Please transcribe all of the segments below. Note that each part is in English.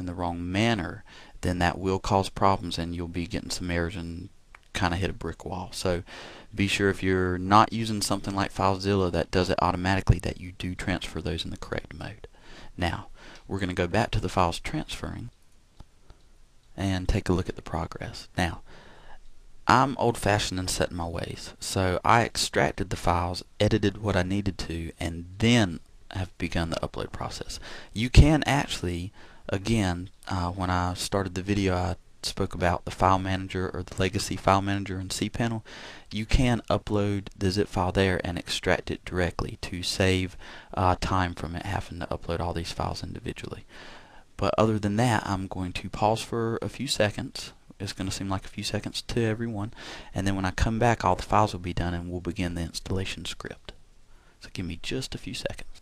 in the wrong manner, then that will cause problems and you'll be getting some errors and kind of hit a brick wall. So be sure if you're not using something like FileZilla that does it automatically that you do transfer those in the correct mode. Now, we're going to go back to the files transferring and take a look at the progress. Now, I'm old-fashioned and set in my ways, so I extracted the files, edited what I needed to, and then have begun the upload process. You can actually, again, uh, when I started the video, I spoke about the file manager or the legacy file manager in cPanel. You can upload the zip file there and extract it directly to save uh, time from it having to upload all these files individually. But other than that, I'm going to pause for a few seconds. It's going to seem like a few seconds to everyone. And then when I come back, all the files will be done and we'll begin the installation script. So give me just a few seconds.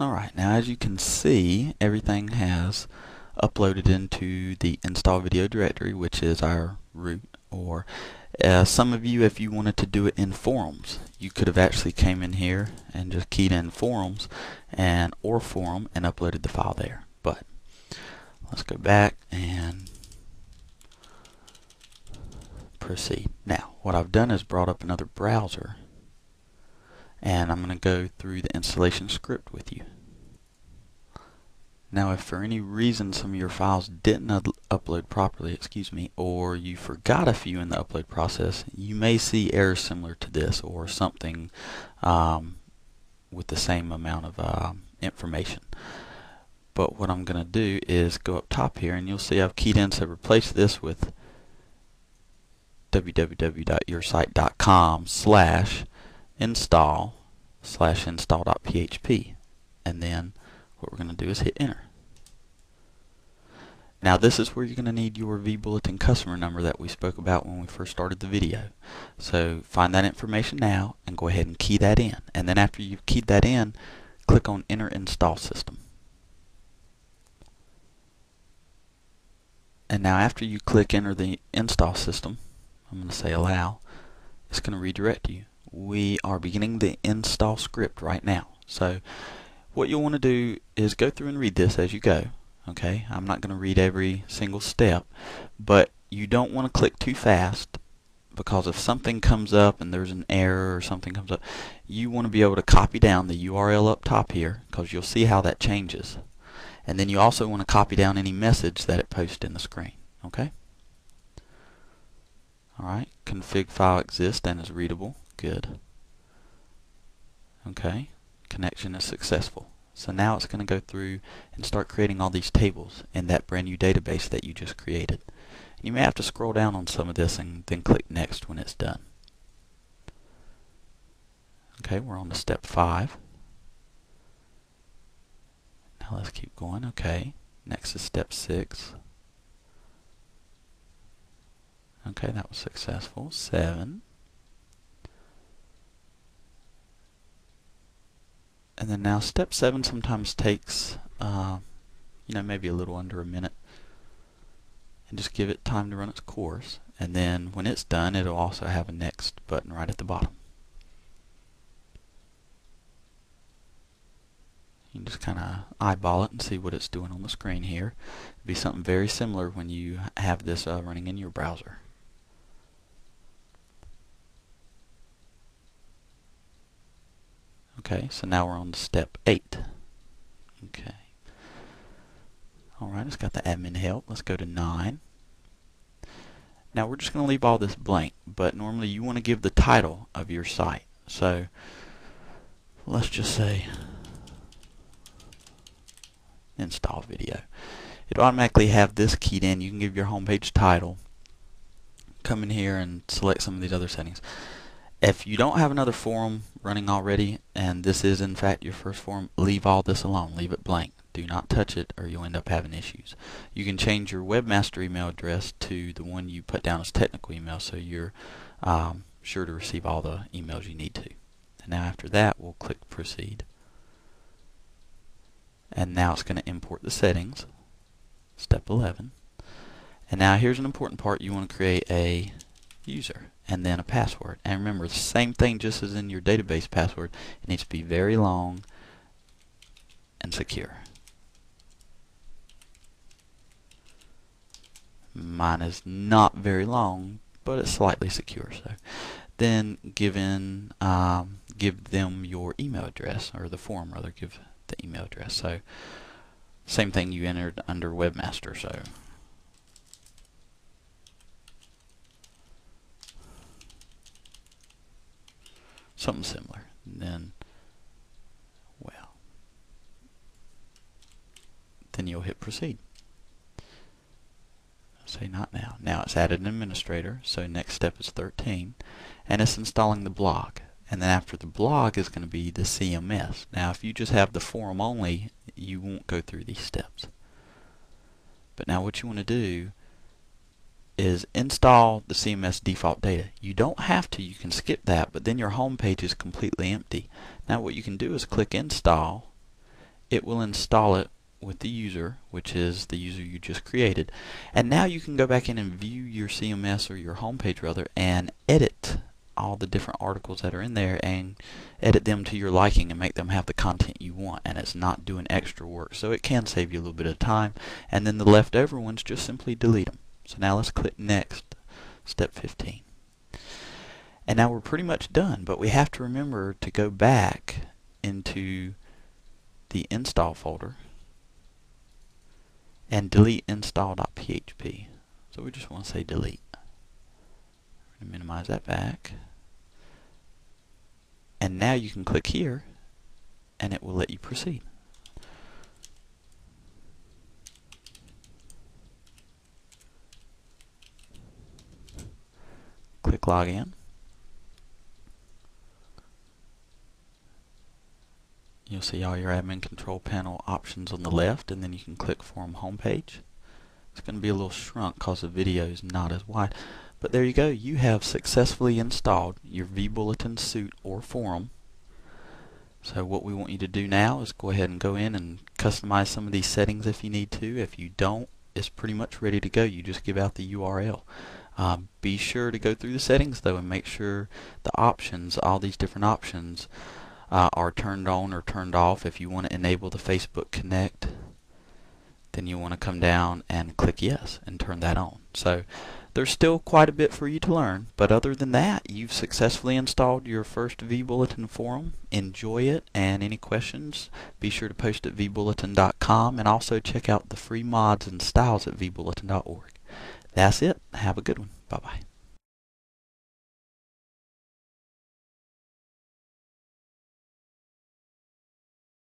Alright, now as you can see, everything has uploaded into the install video directory, which is our root. Or uh, some of you, if you wanted to do it in forums, you could have actually came in here and just keyed in forums and or forum and uploaded the file there. But let's go back and proceed. Now, what I've done is brought up another browser and I'm going to go through the installation script with you. Now if for any reason some of your files didn't upload properly, excuse me, or you forgot a few in the upload process, you may see errors similar to this or something um, with the same amount of uh, information. But what I'm going to do is go up top here and you'll see I've keyed in, so replace this with www.yoursite.com slash install slash install.php and then what we're going to do is hit enter. Now this is where you're going to need your vBulletin customer number that we spoke about when we first started the video. So find that information now and go ahead and key that in. And then after you've keyed that in, click on Enter Install System. And now after you click Enter the Install System, I'm going to say Allow, it's going to redirect you. We are beginning the install script right now. So what you'll want to do is go through and read this as you go. Okay, I'm not going to read every single step, but you don't want to click too fast because if something comes up and there's an error or something comes up, you want to be able to copy down the URL up top here because you'll see how that changes. And then you also want to copy down any message that it posts in the screen. Okay? Alright, config file exists and is readable. Good. Okay connection is successful. So now it's going to go through and start creating all these tables in that brand new database that you just created. You may have to scroll down on some of this and then click next when it's done. Okay, we're on to step 5. Now let's keep going. Okay, next is step 6. Okay, that was successful. 7. And then now step 7 sometimes takes, uh, you know, maybe a little under a minute. And just give it time to run its course. And then when it's done, it'll also have a next button right at the bottom. You can just kind of eyeball it and see what it's doing on the screen here. It'll be something very similar when you have this uh, running in your browser. Okay, so now we're on to step 8. Okay. Alright, it's got the admin help. Let's go to 9. Now we're just going to leave all this blank, but normally you want to give the title of your site. So let's just say install video. It automatically have this keyed in. You can give your homepage title. Come in here and select some of these other settings. If you don't have another forum running already, and this is in fact your first forum, leave all this alone. Leave it blank. Do not touch it or you'll end up having issues. You can change your webmaster email address to the one you put down as technical email so you're um, sure to receive all the emails you need to. And now after that, we'll click proceed. And now it's going to import the settings. Step 11. And now here's an important part. You want to create a user and then a password. And remember, the same thing just as in your database password. It needs to be very long and secure. Mine is not very long, but it's slightly secure. So then give in, um, give them your email address, or the form rather, give the email address. So same thing you entered under webmaster. So something similar. And then, well, then you'll hit proceed. Say not now. Now it's added an administrator, so next step is 13, and it's installing the blog. And then after the blog is going to be the CMS. Now if you just have the forum only, you won't go through these steps. But now what you want to do is install the CMS default data. You don't have to, you can skip that, but then your home page is completely empty. Now what you can do is click install. It will install it with the user, which is the user you just created. And now you can go back in and view your CMS or your home page rather and edit all the different articles that are in there and edit them to your liking and make them have the content you want and it's not doing extra work so it can save you a little bit of time and then the leftover ones just simply delete them so now let's click next, step 15. And now we're pretty much done, but we have to remember to go back into the install folder and delete install.php. So we just want to say delete. minimize that back. And now you can click here and it will let you proceed. Click login. You'll see all your admin control panel options on the left and then you can click Forum Homepage. It's going to be a little shrunk because the video is not as wide. But there you go. You have successfully installed your vBulletin suite or forum. So what we want you to do now is go ahead and go in and customize some of these settings if you need to. If you don't, it's pretty much ready to go. You just give out the URL. Uh, be sure to go through the settings though and make sure the options, all these different options, uh, are turned on or turned off. If you want to enable the Facebook Connect, then you want to come down and click yes and turn that on. So there's still quite a bit for you to learn, but other than that, you've successfully installed your first vBulletin forum. Enjoy it, and any questions, be sure to post at vbulletin.com and also check out the free mods and styles at vbulletin.org. That's it. Have a good one. Bye-bye.